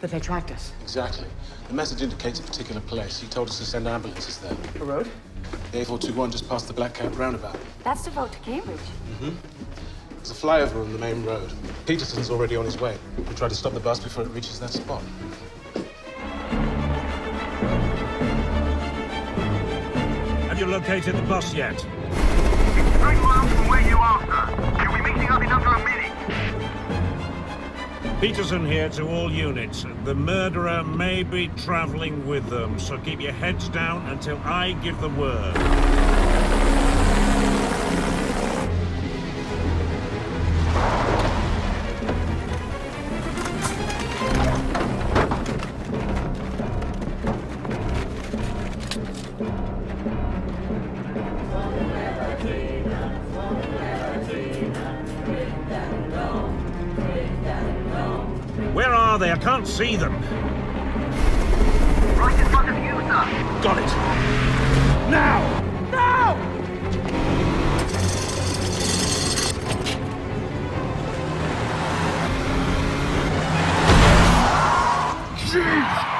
That they tracked us. Exactly. The message indicates a particular place. He told us to send ambulances there. The road? The A421 just past the Black Cat roundabout. That's the road to Cambridge. Mm-hmm. There's a flyover on the main road. Petersen's already on his way. We'll try to stop the bus before it reaches that spot. Have you located the bus yet? Petersen here to all units. The murderer may be traveling with them, so keep your heads down until I give the word. are they? I can't see them. Right in front of you, sir. Got it. Now! Now! Jesus.